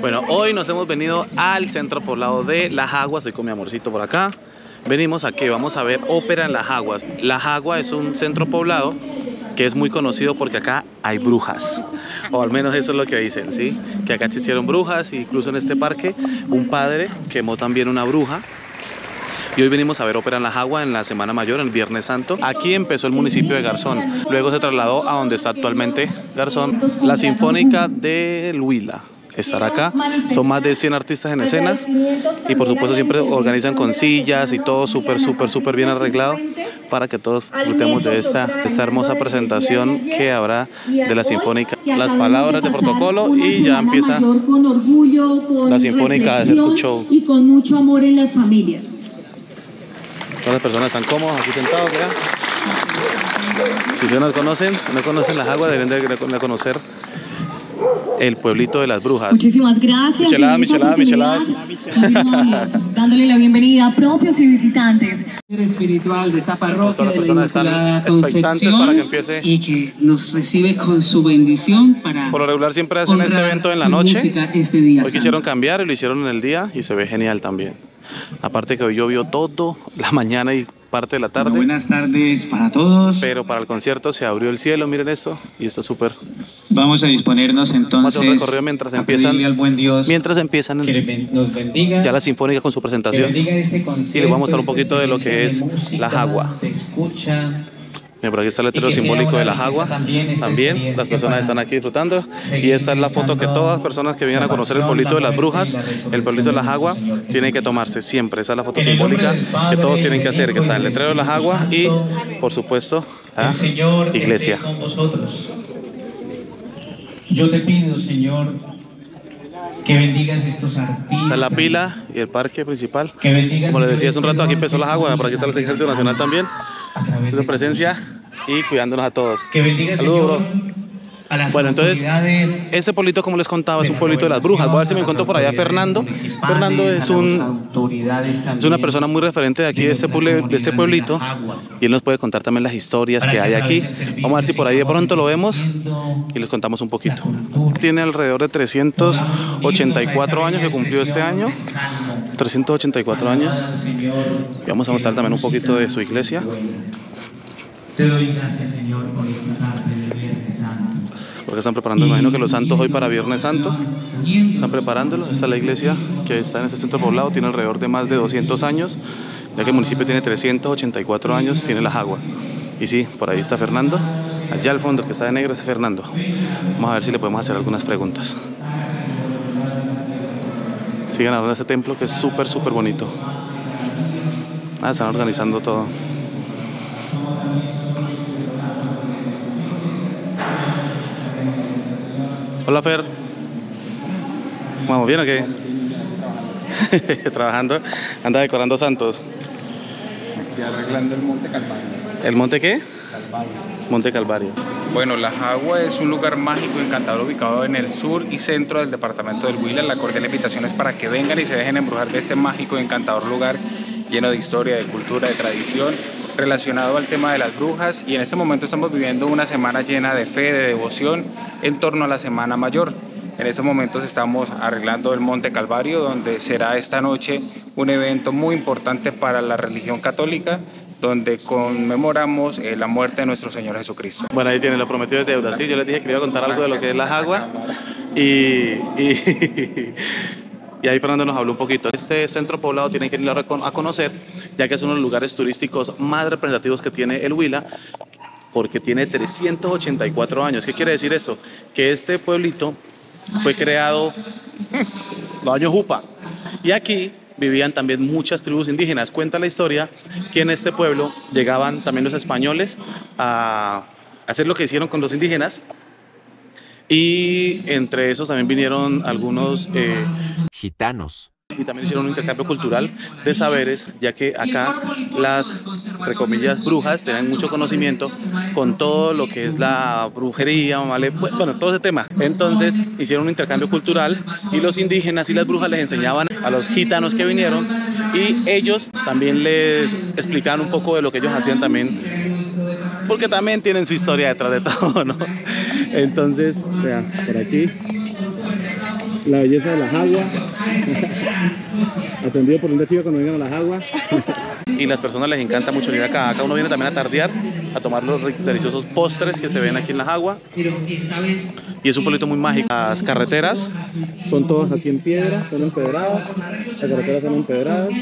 Bueno, hoy nos hemos venido al centro poblado de Las Aguas, estoy con mi amorcito por acá. Venimos aquí, vamos a ver ópera en Las Aguas. Las Aguas es un centro poblado que es muy conocido porque acá hay brujas, o al menos eso es lo que dicen, ¿sí? Que acá existieron brujas, incluso en este parque un padre quemó también una bruja y hoy venimos a ver ópera en La Jagua en la Semana Mayor, el Viernes Santo. Aquí empezó el municipio de Garzón, luego se trasladó a donde está actualmente Garzón, la Sinfónica de Huila estar acá. Son más de 100 artistas en escena y por supuesto siempre organizan con sillas y todo súper, súper, súper bien arreglado para que todos disfrutemos de esta, esta hermosa presentación que habrá de la Sinfónica. Las palabras de protocolo y ya empieza la Sinfónica a hacer su show. Y con mucho amor en las familias. Todas las personas están cómodas aquí sentados, ya. Si ustedes no conocen, no conocen las aguas, deben de conocer el pueblito de las brujas. Muchísimas gracias. Michelada, michelada, michelada. dándole la bienvenida a propios y visitantes. espiritual de esta parroquia de la Inmaculada Concepción para que empiece. y que nos recibe con su bendición para por lo regular siempre hacen este evento en la noche este día hoy quisieron cambiar y lo hicieron en el día y se ve genial también aparte que hoy llovió todo la mañana y parte de la tarde. buenas tardes para todos. Pero para el concierto se abrió el cielo, miren esto, y está súper. Vamos a disponernos entonces. Vamos a recorrido mientras empiezan. al buen Dios. Mientras empiezan. Que nos bendiga. Ya la sinfónica con su presentación. Que bendiga este y les vamos a mostrar un poquito de lo que es la jagua. Te escucha por aquí está el letrero simbólico de la Jagua. También, las personas están aquí disfrutando. Y esta es la foto que todas las personas que vienen a conocer el pueblito de las brujas, el pueblito de la Jagua, tienen que tomarse siempre. Esa es la foto simbólica que todos tienen que hacer, que está el letrero de la Jagua y, por supuesto, la iglesia. Yo te pido, Señor, que bendigas estos artistas. Está la pila y el parque principal. Como les decía hace un rato, aquí empezó la Jagua, por aquí está el Ejército Nacional también haciendo presencia y cuidándonos a todos. Que bendiga, Saludos, bueno, entonces, ese pueblito, como les contaba, es un pueblito de las brujas. Voy a ver si me encuentro por allá Fernando. Fernando es, un, es una persona muy referente de aquí, de este, de este pueblito, y él nos puede contar también las historias que hay aquí. Vamos a ver si por ahí de pronto lo vemos y les contamos un poquito. Tiene alrededor de 384 años que cumplió este año. 384 años. Y vamos a mostrar también un poquito de su iglesia. Te doy gracias, Señor, por esta tarde. Porque están preparando, imagino que los santos hoy para Viernes Santo. Están preparándolo. Esta es la iglesia que está en este centro poblado, tiene alrededor de más de 200 años, ya que el municipio tiene 384 años, tiene la agua. Y sí, por ahí está Fernando. Allá al fondo, el que está de negro es Fernando. Vamos a ver si le podemos hacer algunas preguntas. Sigan hablando de este templo que es súper, súper bonito. Ah, están organizando todo. Hola Fer. ¿Vamos bien o qué? Trabajando, anda decorando santos. Aquí arreglando el Monte Calvario. ¿El monte qué? Calvario. Monte Calvario. Bueno, La Jagua es un lugar mágico encantador ubicado en el sur y centro del departamento del Huila. La cordial invitación es para que vengan y se dejen embrujar de este mágico y encantador lugar lleno de historia, de cultura, de tradición relacionado al tema de las brujas y en este momento estamos viviendo una semana llena de fe, de devoción en torno a la Semana Mayor. En estos momentos estamos arreglando el Monte Calvario donde será esta noche un evento muy importante para la religión católica donde conmemoramos eh, la muerte de nuestro Señor Jesucristo. Bueno, ahí tiene lo prometido de deuda, sí, yo les dije que iba a contar algo de lo que es la agua y, y y ahí Fernando nos habló un poquito. Este centro poblado tienen que ir a conocer, ya que es uno de los lugares turísticos más representativos que tiene el Huila, porque tiene 384 años. ¿Qué quiere decir esto? Que este pueblito fue creado los años Jupa. Y aquí vivían también muchas tribus indígenas. Cuenta la historia que en este pueblo llegaban también los españoles a hacer lo que hicieron con los indígenas, y entre esos también vinieron algunos eh, gitanos. Y también hicieron un intercambio cultural de saberes, ya que acá las, brujas tienen mucho conocimiento con todo lo que es la brujería, ¿vale? bueno, todo ese tema. Entonces hicieron un intercambio cultural y los indígenas y las brujas les enseñaban a los gitanos que vinieron y ellos también les explicaban un poco de lo que ellos hacían también porque también tienen su historia detrás de todo, ¿no? Entonces, vean, por aquí la belleza de la agua. Atendido por una chica cuando vengan a la agua. Y las personas les encanta mucho venir acá. Acá uno viene también a tardear, a tomar los deliciosos postres que se ven aquí en la agua. Y es un pueblito muy mágico. Las carreteras son todas así en piedra, son empedradas. Las carreteras son empedradas.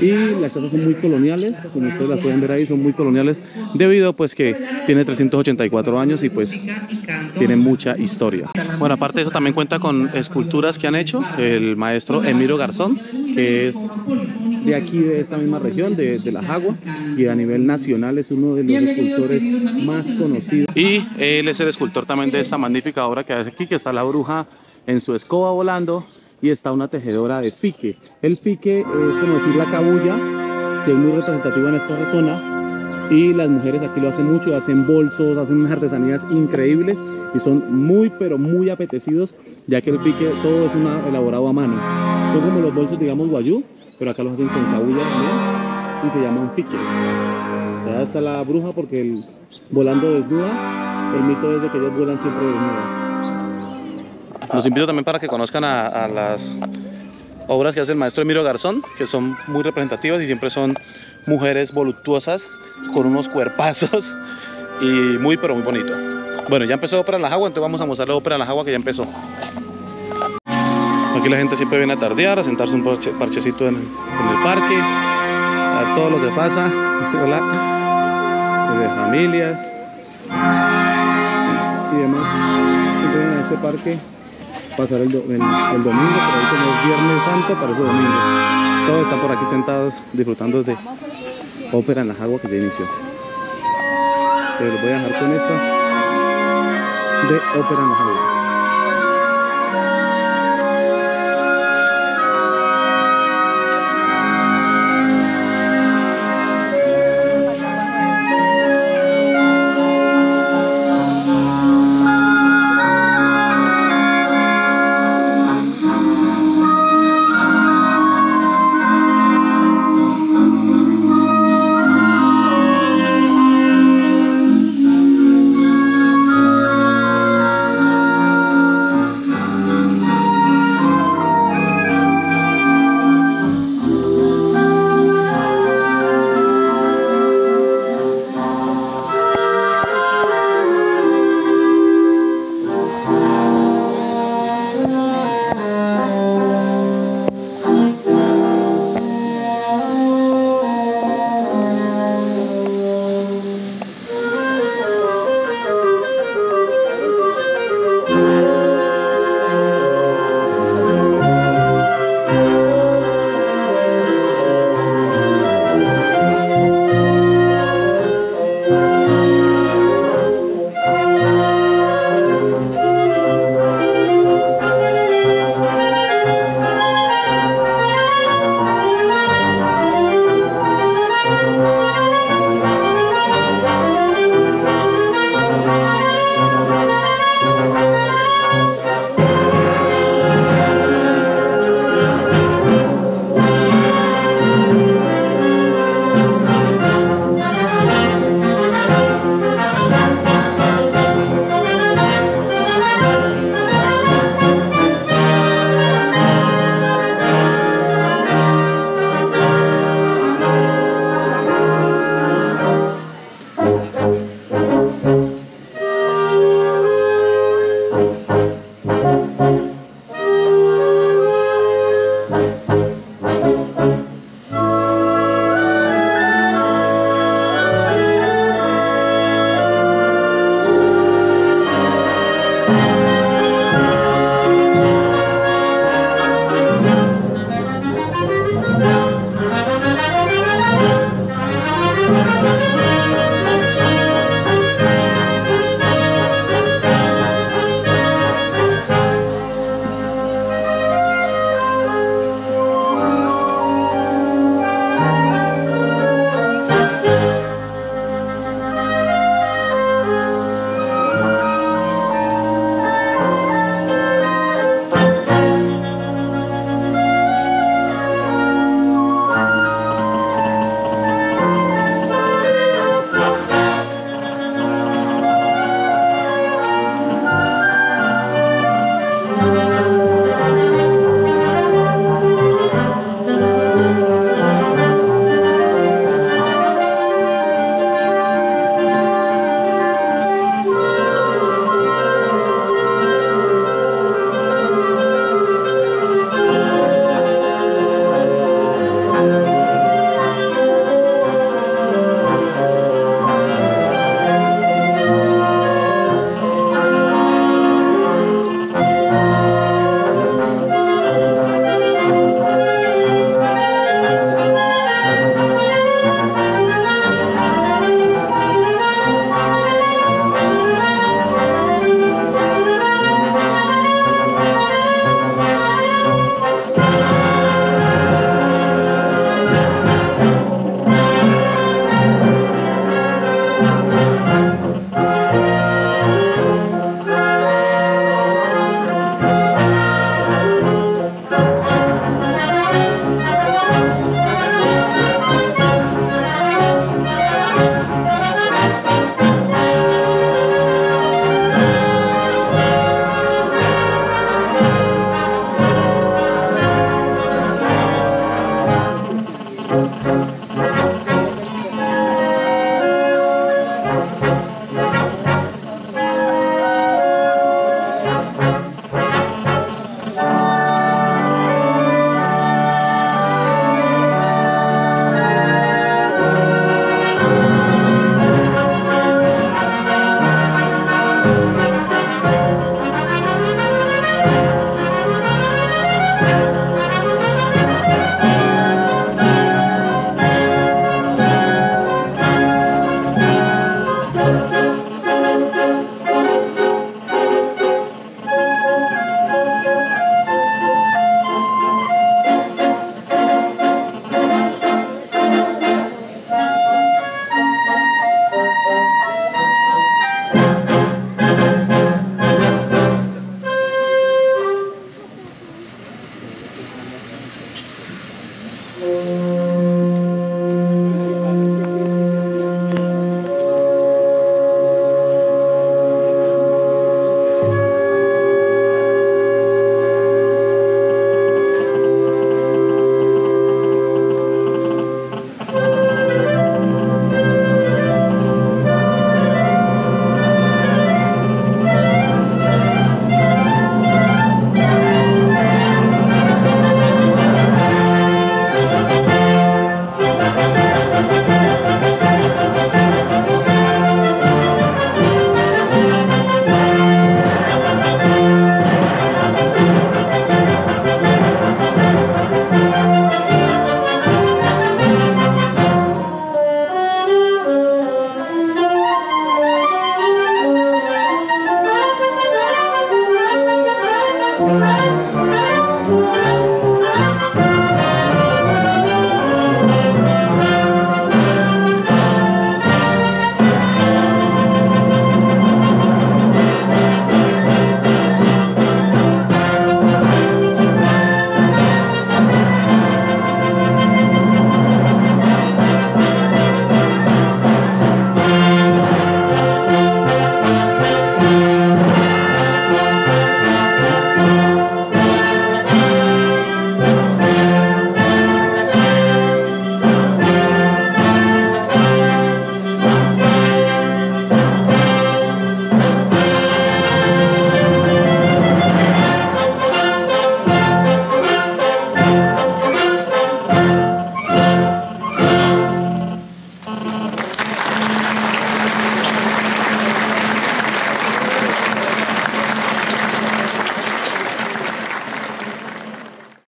Y las casas son muy coloniales, como ustedes las pueden ver ahí, son muy coloniales debido pues que tiene 384 años y pues tiene mucha historia. Bueno, aparte de eso también cuenta con esculturas que han hecho el maestro Emiro Garzón, que es de aquí, de esta misma región, de, de La Jagua, y a nivel nacional es uno de los escultores más conocidos. Y él es el escultor también de esta magnífica obra que hace aquí, que está la bruja en su escoba volando y está una tejedora de fique. El fique es como decir la cabulla, que es muy representativa en esta zona. Y las mujeres aquí lo hacen mucho, hacen bolsos, hacen unas artesanías increíbles y son muy, pero muy apetecidos, ya que el fique todo es una, elaborado a mano. Son como los bolsos, digamos, guayú, pero acá los hacen con cabulla también y se llama un fique. Ya está la bruja porque el, volando desnuda, el mito es de que ellas vuelan siempre desnudas. Los invito también para que conozcan a, las obras que hace el maestro Emilio Garzón, que son muy representativas y siempre son mujeres voluptuosas con unos cuerpazos y muy pero muy bonito. Bueno, ya empezó Ópera en la Jagua, entonces vamos a mostrar la Ópera en la Jagua que ya empezó. Aquí la gente siempre viene a tardear, a sentarse un parche- parchecito en, el parque, a ver todo lo que pasa, Hola. de familias y demás. Siempre vienen a este parque pasar el, do- el- el domingo, pero hoy como es Viernes Santo, parece domingo. Todos están por aquí sentados disfrutando de Ópera en la Jagua que ya inició. Pero los voy a dejar con esta de Ópera en la Jagua.